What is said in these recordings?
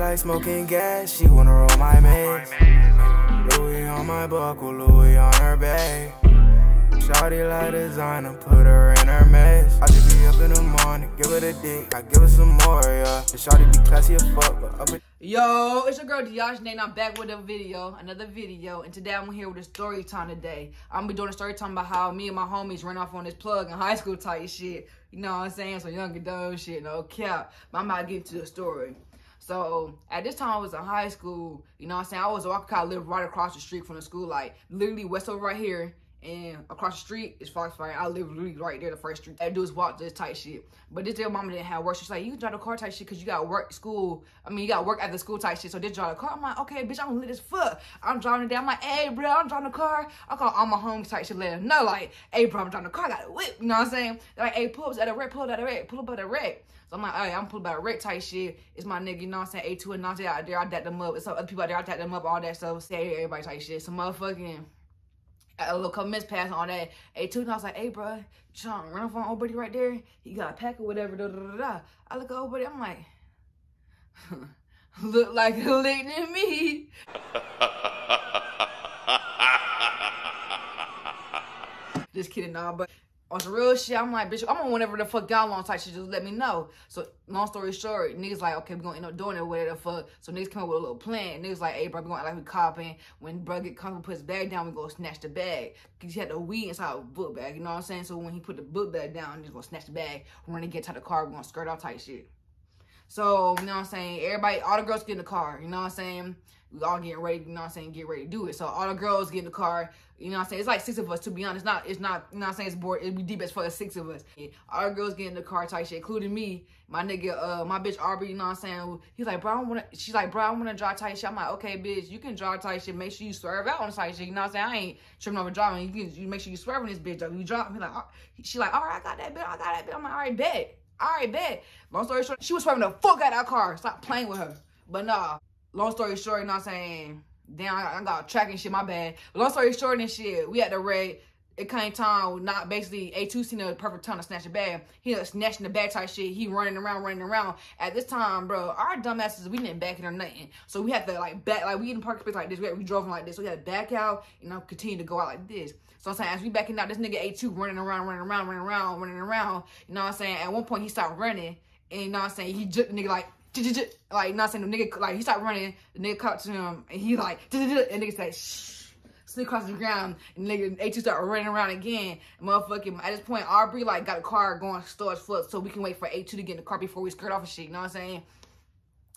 like smoking gas, she wanna roll my maze. Louis on my buckle, Louis on her back. Shawty like designer, put her in her mess. I just be up in the morning, give her the dick, I give her some more, yeah. The shawty be classy as fuck, but up. Yo, it's your girl Diash and I'm back with a video, another video, and today I'm here with a story time today. I'm gonna be doing a story time about how me and my homies ran off on this plug in high school type shit. You know what I'm saying? So young adult shit, no cap. But I'm about to get into the story. So at this time I was in high school, you know what I'm saying? I was walking kind of live right across the street from the school, like literally Westover right here. And across the street is Foxfire. I live really right there, the first street. That dudes walk this type shit. But this their mama didn't have work. She's like, you can drive the car type shit because you got work school. I mean, you got work at the school type shit. So this drive the car. I'm like, okay, bitch, I'm lit as fuck. I'm driving it down. I'm like, hey, bro, I'm driving the car. I call all my homies type shit them know, like, hey, bro, I'm driving the car. I got a whip. You know what I'm saying? They're like, hey, pull up at a wreck, pull up at a wreck, pull up at a wreck. So I'm like, hey, I'm pulling about a wreck type shit. It's my nigga, you know what I'm saying? A2 and Najee out there. I dapped them up. It's some other people out there. I dapped them up, all that stuff. Say everybody type shit. Some motherfucking a little couple minutes passed on that. Hey, two, and I was like, hey, bro, you run off on old buddy right there? He got a pack or whatever. Da, da, da, da. I look at old buddy, I'm like, look like a lick to me. Just kidding, nah, but Oh, on some real shit, I'm like, bitch, I'm on whenever the fuck y'all on type shit, just let me know. So, long story short, niggas like, okay, we gonna end up doing it, whatever the fuck. So, niggas come up with a little plan. Niggas like, hey, bro, we gonna like we copping. When bro get comfortable, put his bag down, we gonna snatch the bag. Cause he had the weed inside a book bag, you know what I'm saying? So, when he put the book bag down, he's gonna snatch the bag. When they get to the car, we gonna skirt out type shit. So, you know what I'm saying? Everybody, all the girls get in the car, you know what I'm saying? We all getting ready, you know what I'm saying, get ready to do it. So all the girls get in the car, you know what I'm saying? It's like six of us, to be honest. Not it's not, you know what I'm saying, it's bored. It'd be deep as fuck as six of us. Yeah. All the girls get in the car type shit, including me, my nigga, uh, my bitch Aubrey, you know what I'm saying? He's like, bro, I wanna she's like, bro, I wanna drive tight shit. I'm like, okay, bitch, you can drive tight shit. Make sure you swerve out on tight shit. You know what I'm saying? I ain't tripping over driving. You can you make sure you swerve on this bitch. You drive, he like, she like, all right, I got that bitch, I got that bitch. I'm like, all right, bet. All right, bet. Long story short, she was swerving the fuck out of that car. Stop playing with her. But nah, long story short, you know what I'm saying? Damn, I got tracking shit, my bad. Long story short and shit, we had the red. It came time, not basically A2 seen a perfect time to snatch a bag. He was snatching the bag type shit. He running around, running around. At this time, bro, our dumbasses, we didn't back it or nothing. So we had to like back, like we in parking space like this. We, had, we drove like this. So we had to back out and you know, continue to go out like this. So I'm saying, as we backing out, this nigga A2 running around, running around, running around, running around. You know what I'm saying? At one point, he stopped running. And you know what I'm saying? He just nigga like, like, you know what I'm saying? The nigga, like, he stopped running, the nigga caught to him, and he like, and nigga said, shh, slid across the ground, and nigga, A2 started running around again, motherfucking, at this point, Aubrey, like, got a car going storage foot, so we can wait for A2 to get in the car before we skirt off and shit, you know what I'm saying?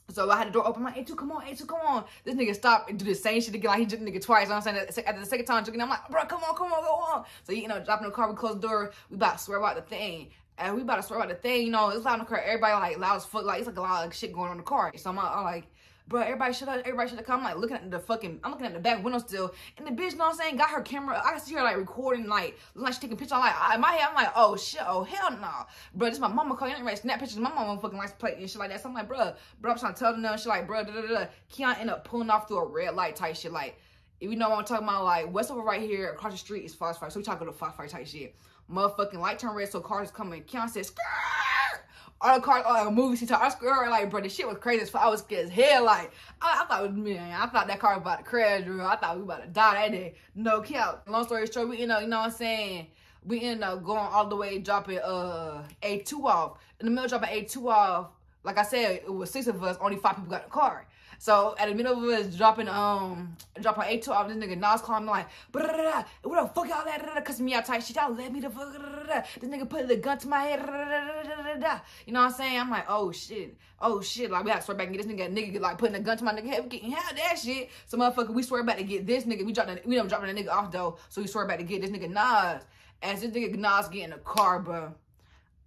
So I had the door open. I'm like, A2, come on, A2, come on. This nigga stopped and do the same shit again. Like, he did the nigga twice. You know what I'm saying? After the second time, I'm like, bro, come on, come on, go on. So, you know, dropping the car, we close the door. We about to swear about the thing. And we about to swear about the thing. You know, it's loud in the car. Everybody, like, loud as fuck. Like, it's like a lot of shit going on in the car. So I'm, I'm like, bro, everybody should have, everybody should have come. I'm like looking at the fucking, I'm looking at the back window still, and the bitch, you know what I'm saying, got her camera. I see her like recording, like, like she taking pictures. I'm like, in my head, I'm like, oh shit, oh hell no, nah. bro. This my mama calling, ready snap pictures. My mama fucking likes play and shit like that. So I'm like, bro, bro, I'm trying to tell them, shit like, bro, da da da. Keon end up pulling off through a red light type shit, like. If you know what I'm talking about, like Westover right here across the street is Foxfire. So we talking to Foxfire type shit. Motherfucking light turn red, so cars coming. Keon says, Skrrr! All the cars, all the movie seats, I scared like, bro, the shit was crazy. I was scared as hell. Like, I, I thought was man, I thought that car was about to crash, bro. I thought we about to die that day. No cap. Long story short, we end up, you know what I'm saying? We end up going all the way, dropping uh A2 off. In the middle, dropping A2 off. Like I said, it was six of us. Only five people got the car. So at the middle of us dropping um dropping A2 off, this nigga Nas calling me like, what the fuck y'all at? Cussing me out type shit. Y'all let me the fuck. This nigga put the gun to my head. You know what I'm saying? I'm like, oh shit, oh shit. Like we to swear back and get this nigga, nigga like putting a gun to my nigga head. Getting have that shit. So motherfucker, we swear back to get this nigga. We dropped, we done dropping the nigga off though. So we swear back to get this nigga Nas. As this nigga Nas get in the car, bro.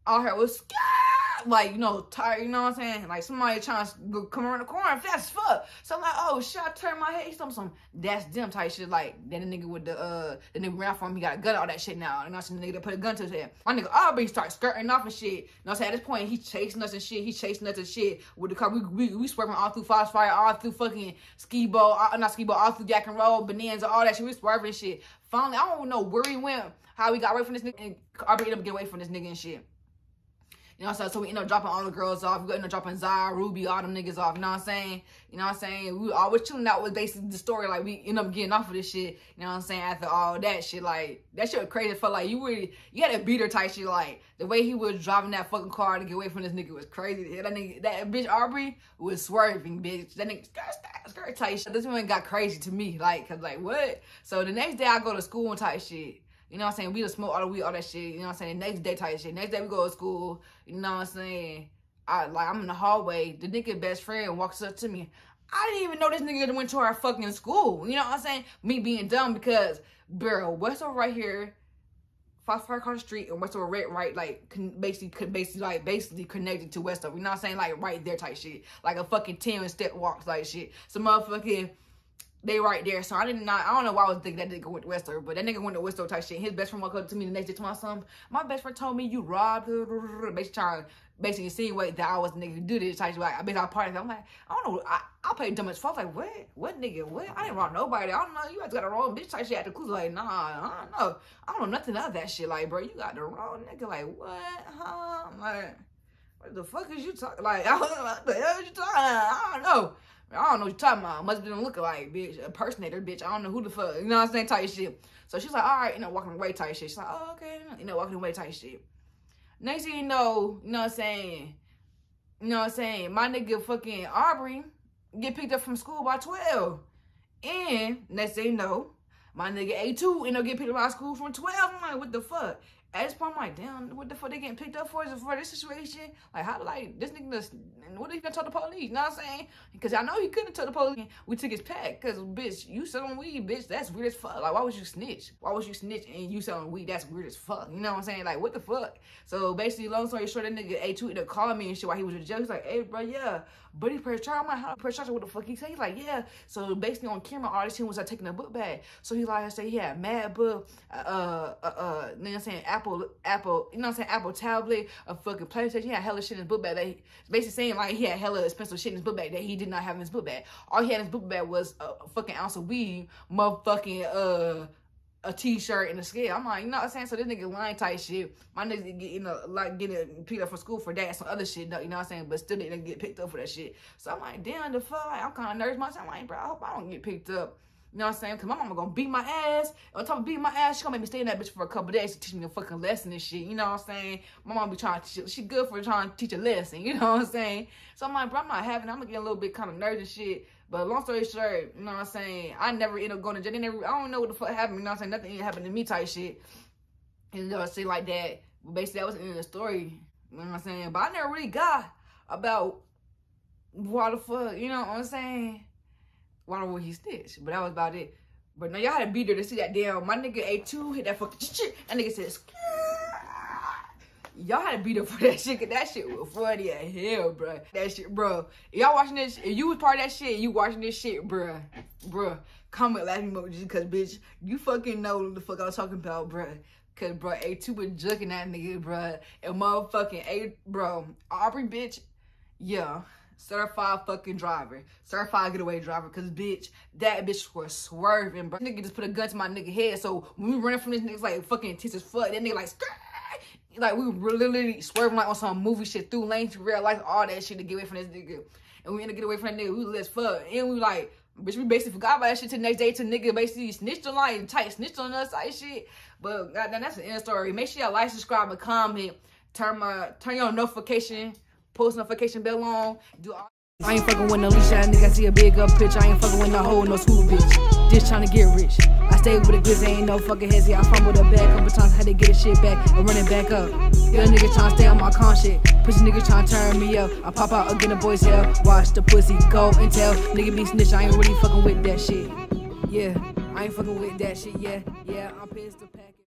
All her was scared like, you know, tired, you know what I'm saying? Like somebody trying to come around the corner fast fuck. So I'm like, oh shit, I turn my head. Some some that's them type shit. Like then the nigga with the uh the nigga ran from him, he got a gun, all that shit now. What I'm saying? The nigga that put a gun to his head. My nigga Aubrey start skirting off and shit. You know what I'm saying? At this point, he's chasing us and shit. He's chasing us and shit with the car. We we, we swerving all through Foxfire, all through fucking Skibo, all, not Skibo, all through Jack and Roll, Bonanza, all that shit. We swerving shit. Finally, I don't know where he went, how he got away from this nigga, and Aubrey ended up getting away from this nigga and shit. You know what I'm saying? So we end up dropping all the girls off. We end up dropping Zara, Ruby, all them niggas off. You know what I'm saying? You know what I'm saying? We always chilling out with basically the story. Like we end up getting off of this shit. You know what I'm saying? After all that shit, like that shit was crazy. Felt like you really you had a beater type shit. Like the way he was driving that fucking car to get away from this nigga was crazy. That nigga, that bitch Aubrey was swerving, bitch. That nigga skirt, skirt, type shit. This one got crazy to me. Like, cause like what? So the next day I go to school and type shit. You know what I'm saying? We just smoke all the weed, all that shit. You know what I'm saying? Next day type shit. Next day we go to school. You know what I'm saying? I like I'm in the hallway. The nigga best friend walks up to me. I didn't even know this nigga went to our fucking school. You know what I'm saying? Me being dumb because, bro, Westover right here? Fire across the street and Westover red right like basically basically like basically connected to Westover. You know what I'm saying? Like right there type shit. Like a fucking 10 step walk like shit. Some motherfucking they right there. So I didn't not I don't know why I was thinking that nigga went to Westover, but that nigga went to Westover type shit. His best friend walked up to me the next day to my son. My best friend told me you robbed basically trying basically insinuate that I was the nigga to do this type shit. Like I basically I party. I'm like, I don't know, I I played dumb as fuck. Like, what? What nigga? What? I didn't rob nobody. I don't know. You guys got the wrong bitch type shit at the clues. Like, nah, I don't know. I don't know nothing of that shit. Like, bro, you got the wrong nigga. Like, what? Huh? I'm like, what the fuck is you talking? Like, I don't know what the hell you talking? I don't know. I don't know what you're talking about. Must be looking like, bitch, impersonator, bitch. I don't know who the fuck, you know what I'm saying, type shit. So she's like, all right, you know, walking away type shit. She's like, oh, okay, you know, walking away type shit. Next thing you know, you know what I'm saying, you know what I'm saying, my nigga fucking Aubrey get picked up from school by 12. And next thing you know, my nigga A2 end up get picked up by school from 12. I'm like, what the fuck? At this point, I'm like, damn, what the fuck they getting picked up for? Is it for this situation? Like, how, like, this nigga, just, what are you gonna tell the police? You know what I'm saying? Because I know he couldn't tell the police. We took his pack, because, bitch, you selling weed, bitch, that's weird as fuck. Like, why would you snitch? Why would you snitch and you selling weed? That's weird as fuck. You know what I'm saying? Like, what the fuck? So, basically, long story short, that nigga A2 ended up calling me and shit while he was in jail. He's like, hey, bro, yeah, buddy press charge. I'm like, how press charge? What the fuck he say? He's like, yeah. So, basically, on camera, all this shit was like taking a book bag. So, he like, I say he had mad book, uh, uh, uh, uh you know what I'm saying, Apple, Apple, you know what I'm saying, Apple tablet, a fucking PlayStation. He had hella shit in his book bag. That he, basically saying like he had hella expensive shit in his book bag that he did not have in his book bag. All he had in his book bag was a fucking ounce of weed, motherfucking uh a t-shirt and a scale. I'm like, you know what I'm saying? So this nigga lying type shit. My niggas get, you know, like getting picked up for school for that, some other shit, you know what I'm saying? But still didn't get picked up for that shit. So I'm like, damn, the fuck? I'm kind of nervous myself. I'm like, bro, I hope I don't get picked up. You know what I'm saying? Cause my mama gonna beat my ass. On top of beating my ass, she gonna make me stay in that bitch for a couple days to teach me a fucking lesson and shit. You know what I'm saying? My mama be trying to teach, she good for trying to teach a lesson. You know what I'm saying? So I'm like, bro, I'm not having, I'm gonna get a little bit kind of nervous and shit. But long story short, you know what I'm saying? I never end up going to jail. Never, I don't know what the fuck happened. You know what I'm saying? Nothing happened to me type shit. You know, shit like that. But basically, that was the end of the story. You know what I'm saying? But I never really got about why the fuck, you know what I'm saying? Why would he stitch? But that was about it. But now y'all had to be there to see that damn. My nigga A2 hit that fucking shit. That nigga says, y'all had to be there for that shit. Cause that shit was funny as hell, bro. That shit, bro. Y'all watching this? If you was part of that shit, you watching this shit, bro, bro. Comment laughing emojis, cause bitch, you fucking know what the fuck I was talking about, bro. Cause bro, A2 was jugging that nigga, bro. And motherfucking A, bro, Aubrey, bitch, yeah certified fucking driver, certified getaway driver. Cause bitch, that bitch was swerving, bro. Nigga just put a gun to my nigga head. So when we running from this nigga, like fucking intense as fuck. That nigga like, like we were literally swerving like on some movie shit through lanes, real life, all that shit to get away from this nigga. And we end up get away from that nigga. We lit as fuck. And we like, bitch, we basically forgot about that shit till the next day. Till nigga basically snitched on like and tight snitched on us, type shit. But goddamn, that's the end story. Make sure y'all like, subscribe, and comment. Turn my turn your notification post notification bell on. Do all I ain't fucking with no leash nigga. I see a big up bitch. I ain't fucking with no hoe, no school bitch. Just trying to get rich. I stay with a glizzy, ain't no fucking hezzy. I fumbled a bag couple times, had to get a shit back and run it back up. Young nigga trying to stay on my con shit. Pussy nigga trying to turn me up. I pop out again, the boys hell. Watch the pussy go and tell. Nigga be snitch, I ain't really fucking with that shit. Yeah, I ain't fucking with that shit, yeah. Yeah, I'm pissed to pack.